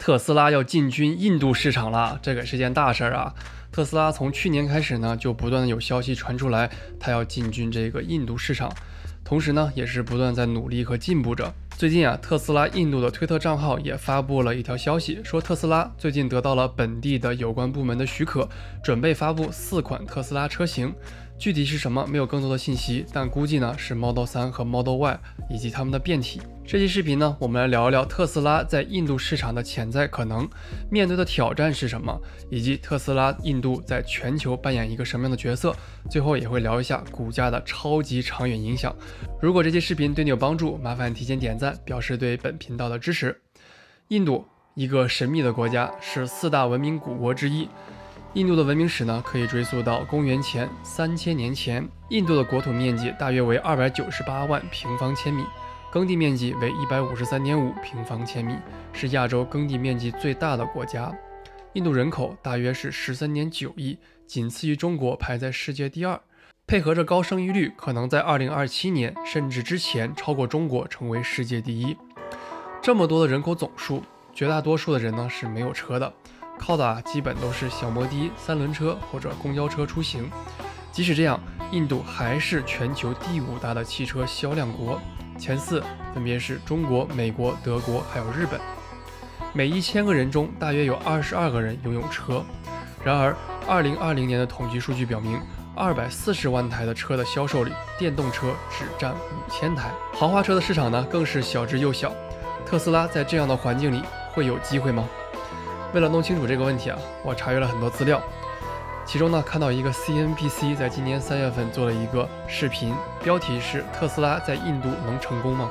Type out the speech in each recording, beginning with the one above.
特斯拉要进军印度市场了，这可是件大事儿啊！特斯拉从去年开始呢，就不断的有消息传出来，它要进军这个印度市场，同时呢，也是不断在努力和进步着。最近啊，特斯拉印度的推特账号也发布了一条消息，说特斯拉最近得到了本地的有关部门的许可，准备发布四款特斯拉车型。具体是什么，没有更多的信息，但估计呢是 Model 3和 Model Y 以及它们的变体。这期视频呢，我们来聊一聊特斯拉在印度市场的潜在可能，面对的挑战是什么，以及特斯拉印度在全球扮演一个什么样的角色。最后也会聊一下股价的超级长远影响。如果这期视频对你有帮助，麻烦提前点赞，表示对本频道的支持。印度，一个神秘的国家，是四大文明古国之一。印度的文明史呢，可以追溯到公元前三千年前。印度的国土面积大约为二百九十八万平方千米，耕地面积为一百五十三点五平方千米，是亚洲耕地面积最大的国家。印度人口大约是十三点九亿，仅次于中国，排在世界第二。配合着高生育率，可能在二零二七年甚至之前超过中国，成为世界第一。这么多的人口总数，绝大多数的人呢是没有车的。靠的啊，基本都是小摩的、三轮车或者公交车出行。即使这样，印度还是全球第五大的汽车销量国，前四分别是中国、美国、德国还有日本。每一千个人中，大约有二十二个人拥有车。然而，二零二零年的统计数据表明，二百四十万台的车的销售里，电动车只占五千台。豪华车的市场呢，更是小之又小。特斯拉在这样的环境里会有机会吗？为了弄清楚这个问题啊，我查阅了很多资料，其中呢看到一个 CNBC 在今年三月份做了一个视频，标题是“特斯拉在印度能成功吗？”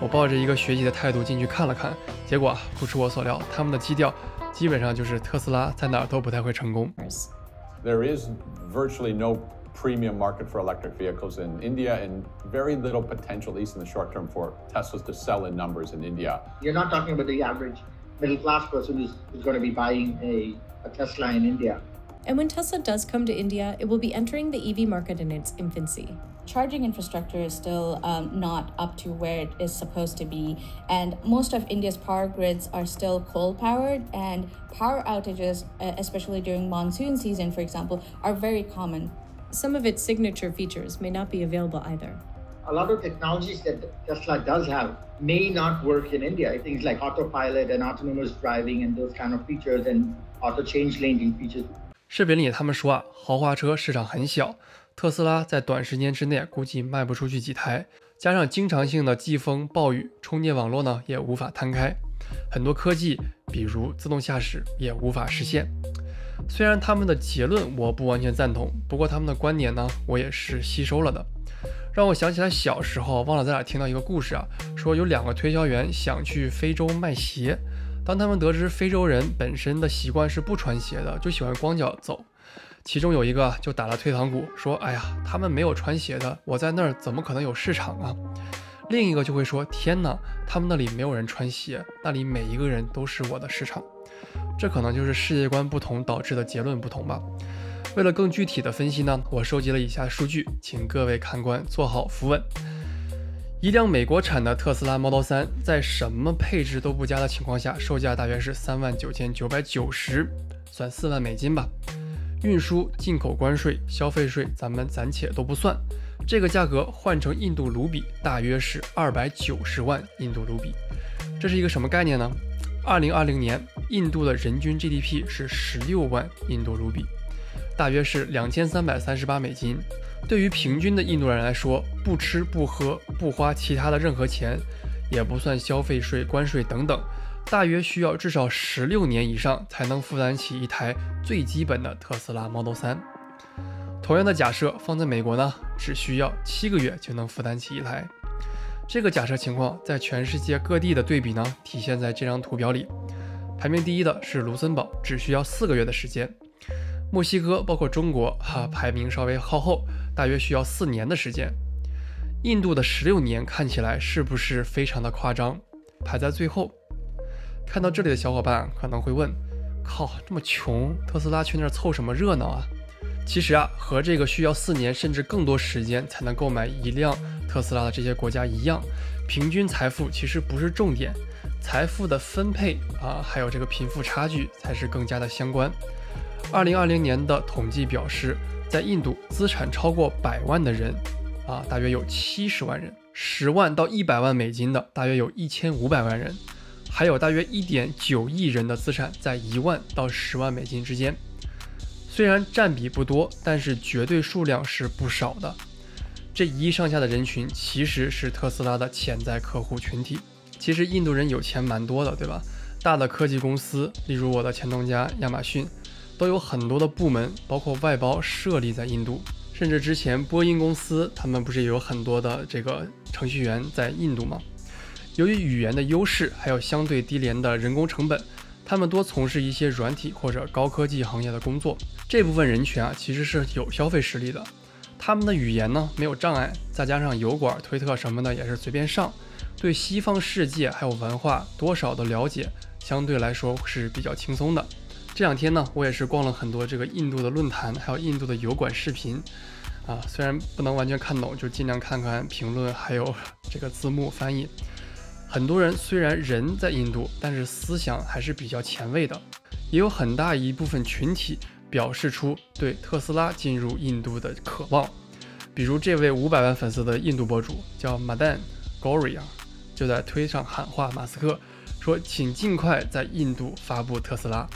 我抱着一个学习的态度进去看了看，结果啊不出我所料，他们的基调基本上就是特斯拉在哪儿都不太会成功。There is virtually no premium market for electric vehicles in India and very little potential, at least in the short term, for Teslas to sell in numbers in India. You're not talking about the average middle class person who's, who's going to be buying a, a Tesla in India. And when Tesla does come to India, it will be entering the EV market in its infancy. Charging infrastructure is still um, not up to where it is supposed to be, and most of India's power grids are still coal powered, and power outages, especially during monsoon season, for example, are very common. Some of its signature features may not be available either a lot of technologies that Tesla does have may not work in India. Things like autopilot and autonomous driving and those kind of features and auto change lane features. 视频里他们说啊，豪华车市场很小，特斯拉在短时间之内估计卖不出去几台，加上经常性的季风暴雨，充电网络呢也无法摊开，很多科技，比如自动驾驶也无法实现。虽然他们的结论我不完全赞同，不过他们的观点呢，我也是吸收了的。让我想起来小时候忘了在哪听到一个故事啊，说有两个推销员想去非洲卖鞋，当他们得知非洲人本身的习惯是不穿鞋的，就喜欢光脚走，其中有一个就打了退堂鼓，说：“哎呀，他们没有穿鞋的，我在那儿怎么可能有市场啊？”另一个就会说：“天哪，他们那里没有人穿鞋，那里每一个人都是我的市场。”这可能就是世界观不同导致的结论不同吧。为了更具体的分析呢，我收集了以下数据，请各位看官做好扶稳。一辆美国产的特斯拉 Model 3，在什么配置都不加的情况下，售价大约是三万九千九百九十，算四万美金吧。运输、进口关税、消费税，咱们暂且都不算。这个价格换成印度卢比，大约是二百九十万印度卢比。这是一个什么概念呢？二零二零年，印度的人均 GDP 是十六万印度卢比。大约是两千三百三十八美金。对于平均的印度人来说，不吃不喝不花其他的任何钱，也不算消费税、关税等等，大约需要至少十六年以上才能负担起一台最基本的特斯拉 Model 3。同样的假设放在美国呢，只需要七个月就能负担起一台。这个假设情况在全世界各地的对比呢，体现在这张图表里。排名第一的是卢森堡，只需要四个月的时间。墨西哥包括中国哈排名稍微靠后，大约需要四年的时间。印度的十六年看起来是不是非常的夸张？排在最后。看到这里的小伙伴可能会问：靠，这么穷，特斯拉去那儿凑什么热闹啊？其实啊，和这个需要四年甚至更多时间才能购买一辆特斯拉的这些国家一样，平均财富其实不是重点，财富的分配啊，还有这个贫富差距才是更加的相关。二零二零年的统计表示，在印度资产超过百万的人啊，大约有七十万人；十万到一百万美金的，大约有一千五百万人；还有大约一点九亿人的资产在一万到十万美金之间。虽然占比不多，但是绝对数量是不少的。这一亿上下的人群其实是特斯拉的潜在客户群体。其实印度人有钱蛮多的，对吧？大的科技公司，例如我的前东家亚马逊，都有很多的部门，包括外包设立在印度。甚至之前波音公司，他们不是也有很多的这个程序员在印度吗？由于语言的优势，还有相对低廉的人工成本。他们多从事一些软体或者高科技行业的工作，这部分人群啊，其实是有消费实力的。他们的语言呢没有障碍，再加上油管、推特什么的也是随便上，对西方世界还有文化多少的了解，相对来说是比较轻松的。这两天呢，我也是逛了很多这个印度的论坛，还有印度的油管视频，啊，虽然不能完全看懂，就尽量看看评论，还有 这个字幕翻译。很多人虽然人在印度，但是思想还是比较前卫的，也有很大一部分群体表示出对特斯拉进入印度的渴望。比如这位五百万粉丝的印度博主叫 Madan Goria，就在推上喊话马斯克，说请尽快在印度发布特斯拉。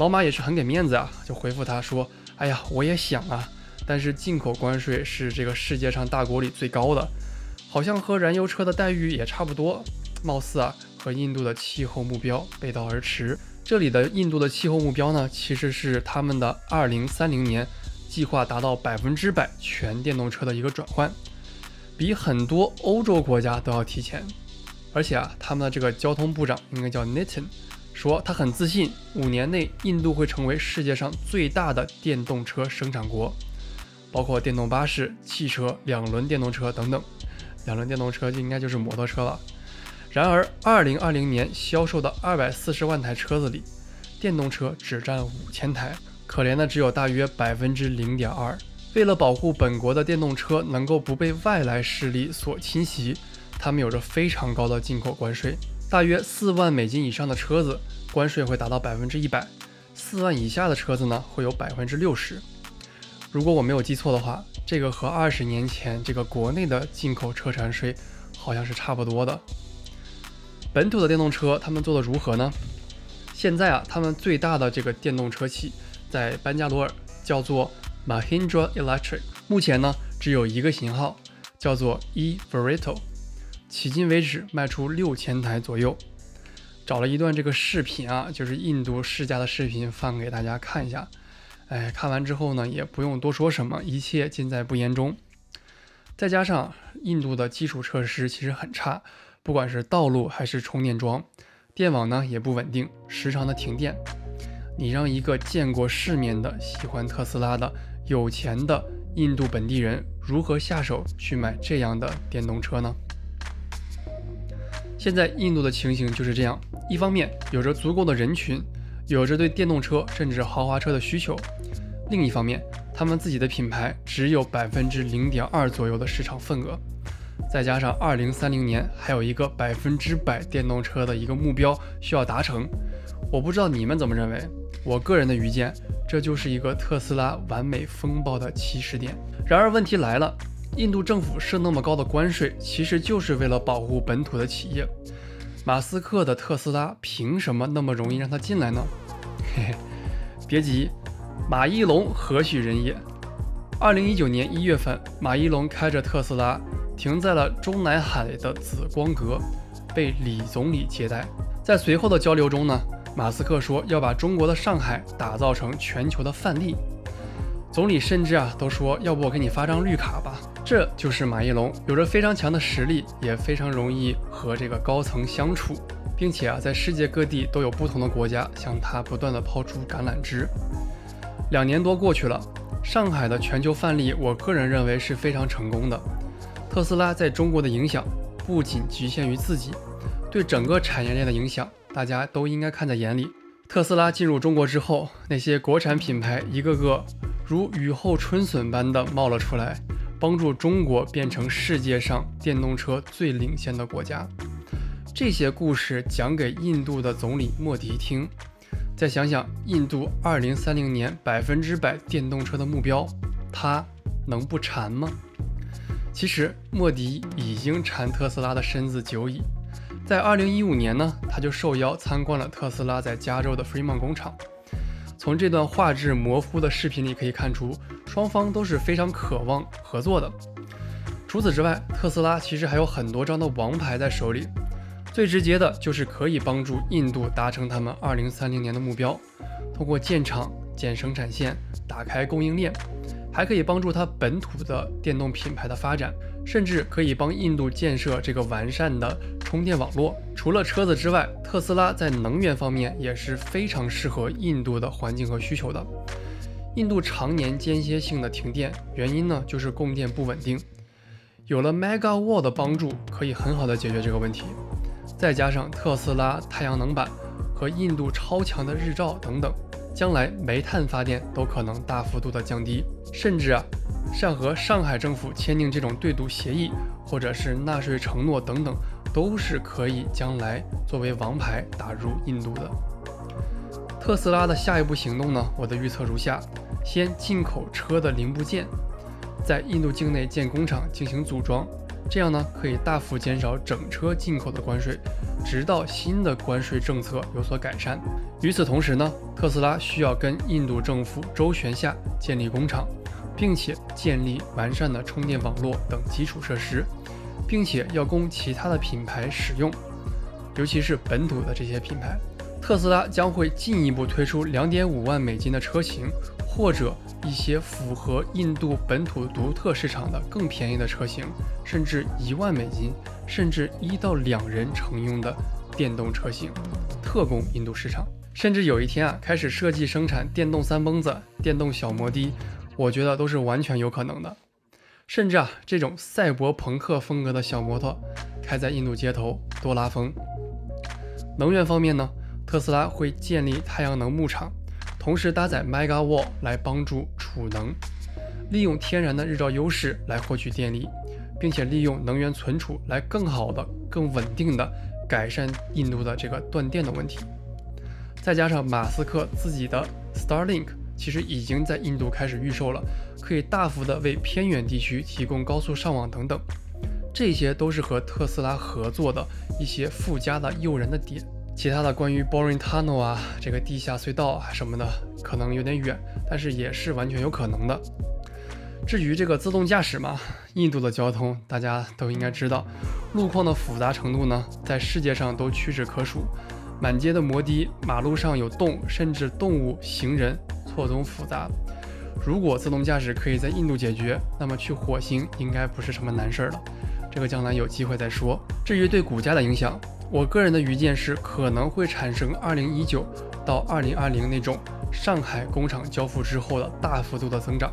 老马也是很给面子啊，就回复他说：“哎呀，我也想啊，但是进口关税是这个世界上大国里最高的，好像和燃油车的待遇也差不多。”貌似啊，和印度的气候目标背道而驰。这里的印度的气候目标呢，其实是他们的二零三零年计划达到百分之百全电动车的一个转换，比很多欧洲国家都要提前。而且啊，他们的这个交通部长应该叫 Nitin，说他很自信，五年内印度会成为世界上最大的电动车生产国，包括电动巴士、汽车、两轮电动车等等。两轮电动车就应该就是摩托车了。然而，二零二零年销售的二百四十万台车子里，电动车只占五千台，可怜的只有大约百分之零点二。为了保护本国的电动车能够不被外来势力所侵袭，他们有着非常高的进口关税，大约四万美金以上的车子关税会达到百分之一百，四万以下的车子呢会有百分之六十。如果我没有记错的话，这个和二十年前这个国内的进口车产税好像是差不多的。本土的电动车，他们做的如何呢？现在啊，他们最大的这个电动车企在班加罗尔，叫做 Mahindra Electric，目前呢只有一个型号，叫做 e Verito，迄今为止卖出六千台左右。找了一段这个视频啊，就是印度试驾的视频，放给大家看一下。哎，看完之后呢，也不用多说什么，一切尽在不言中。再加上印度的基础设施其实很差。不管是道路还是充电桩，电网呢也不稳定，时常的停电。你让一个见过世面的、喜欢特斯拉的、有钱的印度本地人如何下手去买这样的电动车呢？现在印度的情形就是这样：一方面有着足够的人群，有着对电动车甚至豪华车的需求；另一方面，他们自己的品牌只有百分之零点二左右的市场份额。再加上二零三零年还有一个百分之百电动车的一个目标需要达成，我不知道你们怎么认为。我个人的愚见，这就是一个特斯拉完美风暴的起始点。然而问题来了，印度政府设那么高的关税，其实就是为了保护本土的企业。马斯克的特斯拉凭什么那么容易让他进来呢？嘿嘿，别急，马一龙何许人也？二零一九年一月份，马一龙开着特斯拉。停在了中南海的紫光阁，被李总理接待。在随后的交流中呢，马斯克说要把中国的上海打造成全球的范例。总理甚至啊都说，要不我给你发张绿卡吧。这就是马一龙，有着非常强的实力，也非常容易和这个高层相处，并且啊在世界各地都有不同的国家向他不断的抛出橄榄枝。两年多过去了，上海的全球范例，我个人认为是非常成功的。特斯拉在中国的影响不仅局限于自己，对整个产业链的影响，大家都应该看在眼里。特斯拉进入中国之后，那些国产品牌一个个如雨后春笋般的冒了出来，帮助中国变成世界上电动车最领先的国家。这些故事讲给印度的总理莫迪听。再想想印度2030年百分之百电动车的目标，他能不馋吗？其实莫迪已经馋特斯拉的身子久矣。在2015年呢，他就受邀参观了特斯拉在加州的 Fremont 工厂。从这段画质模糊的视频里可以看出，双方都是非常渴望合作的。除此之外，特斯拉其实还有很多张的王牌在手里。最直接的就是可以帮助印度达成他们二零三零年的目标，通过建厂、建生产线、打开供应链，还可以帮助它本土的电动品牌的发展，甚至可以帮印度建设这个完善的充电网络。除了车子之外，特斯拉在能源方面也是非常适合印度的环境和需求的。印度常年间歇性的停电，原因呢就是供电不稳定。有了 Mega Wall 的帮助，可以很好的解决这个问题。再加上特斯拉太阳能板和印度超强的日照等等，将来煤炭发电都可能大幅度的降低，甚至啊，像和上海政府签订这种对赌协议，或者是纳税承诺等等，都是可以将来作为王牌打入印度的。特斯拉的下一步行动呢？我的预测如下：先进口车的零部件，在印度境内建工厂进行组装。这样呢，可以大幅减少整车进口的关税，直到新的关税政策有所改善。与此同时呢，特斯拉需要跟印度政府周旋下建立工厂，并且建立完善的充电网络等基础设施，并且要供其他的品牌使用，尤其是本土的这些品牌。特斯拉将会进一步推出两点五万美金的车型，或者。一些符合印度本土独特市场的更便宜的车型，甚至一万美金，甚至一到两人乘用的电动车型，特供印度市场。甚至有一天啊，开始设计生产电动三蹦子、电动小摩的，我觉得都是完全有可能的。甚至啊，这种赛博朋克风格的小摩托开在印度街头多拉风。能源方面呢，特斯拉会建立太阳能牧场。同时搭载 Megawatt 来帮助储能，利用天然的日照优势来获取电力，并且利用能源存储来更好的、更稳定的改善印度的这个断电的问题。再加上马斯克自己的 Starlink，其实已经在印度开始预售了，可以大幅的为偏远地区提供高速上网等等，这些都是和特斯拉合作的一些附加的诱人的点。其他的关于 Boring Tunnel 啊，这个地下隧道啊什么的，可能有点远，但是也是完全有可能的。至于这个自动驾驶嘛，印度的交通大家都应该知道，路况的复杂程度呢，在世界上都屈指可数，满街的摩的，马路上有洞，甚至动物、行人错综复杂。如果自动驾驶可以在印度解决，那么去火星应该不是什么难事儿了。这个将来有机会再说。至于对股价的影响，我个人的预见是，可能会产生2019到2020那种上海工厂交付之后的大幅度的增长。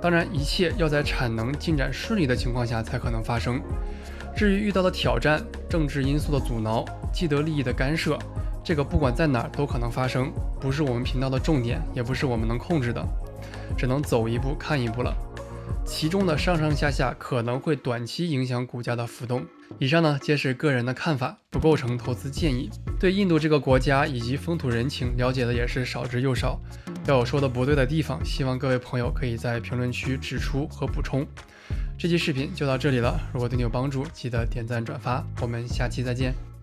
当然，一切要在产能进展顺利的情况下才可能发生。至于遇到的挑战、政治因素的阻挠、既得利益的干涉，这个不管在哪儿都可能发生，不是我们频道的重点，也不是我们能控制的，只能走一步看一步了。其中的上上下下可能会短期影响股价的浮动。以上呢皆是个人的看法，不构成投资建议。对印度这个国家以及风土人情了解的也是少之又少，要有说的不对的地方，希望各位朋友可以在评论区指出和补充。这期视频就到这里了，如果对你有帮助，记得点赞转发，我们下期再见。